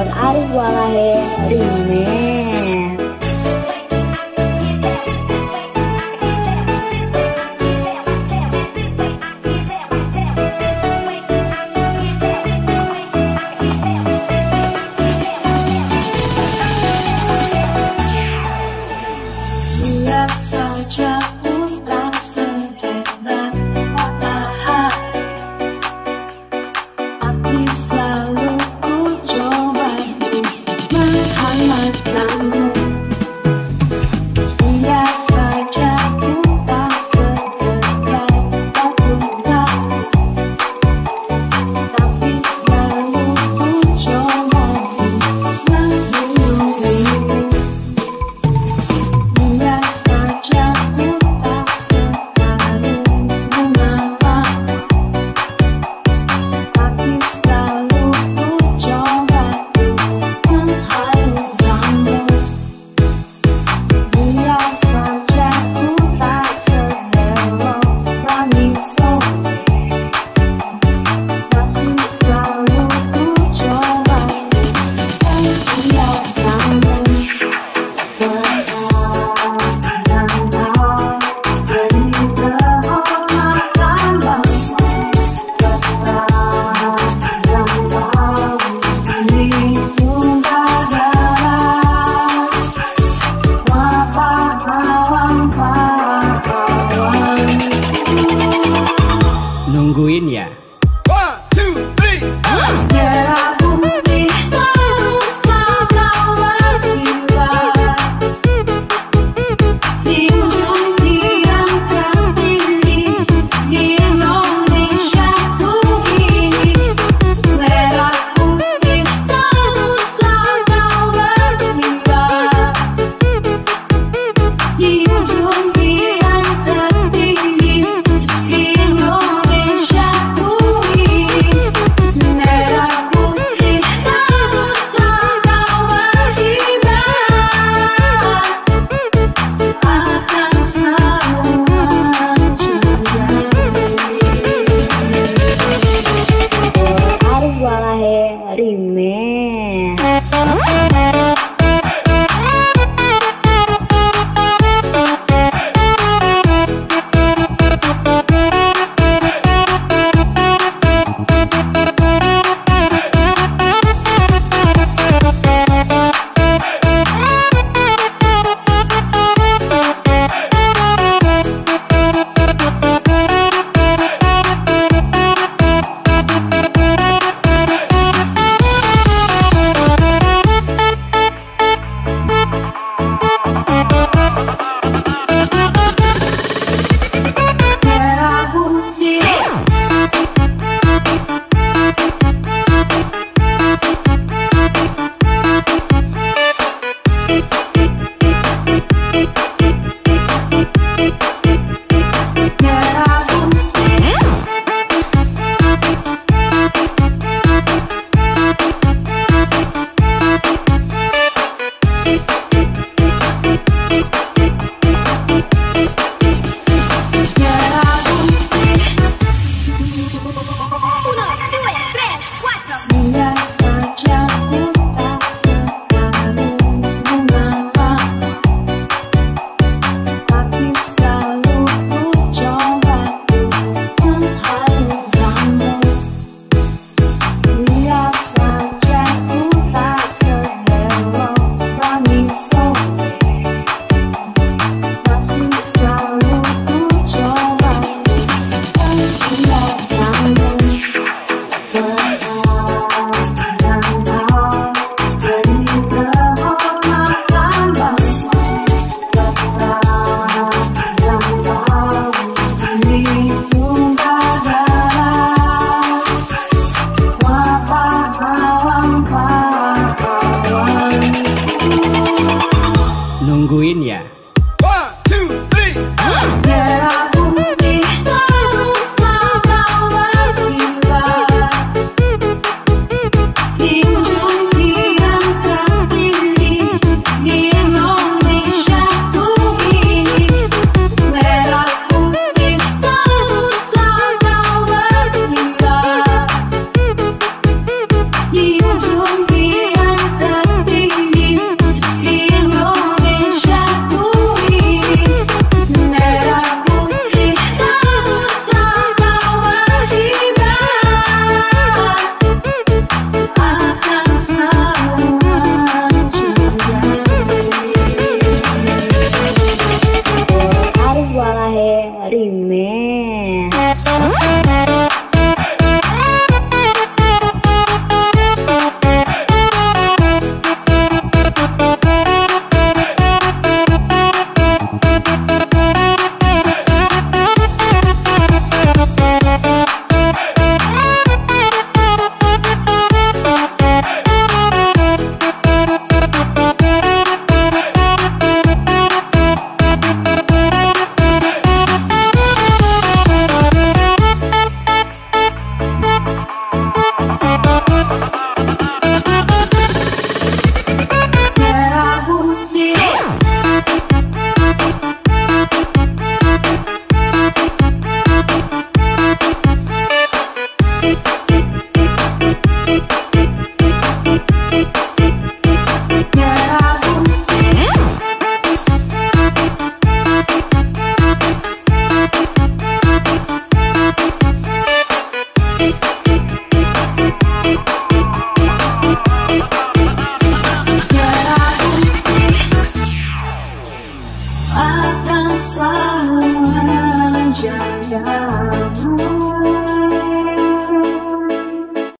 I Adam, while I am doing it. nungguin ya. One, two, three,